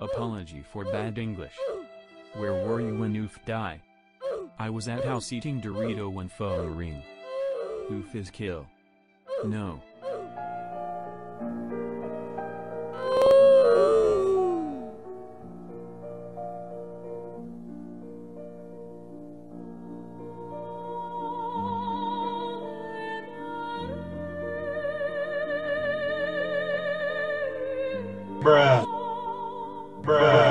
apology for bad English. Where were you when Oof died? I was at house eating Dorito when phone ring. Oof is kill. No. Bruh. Bruh.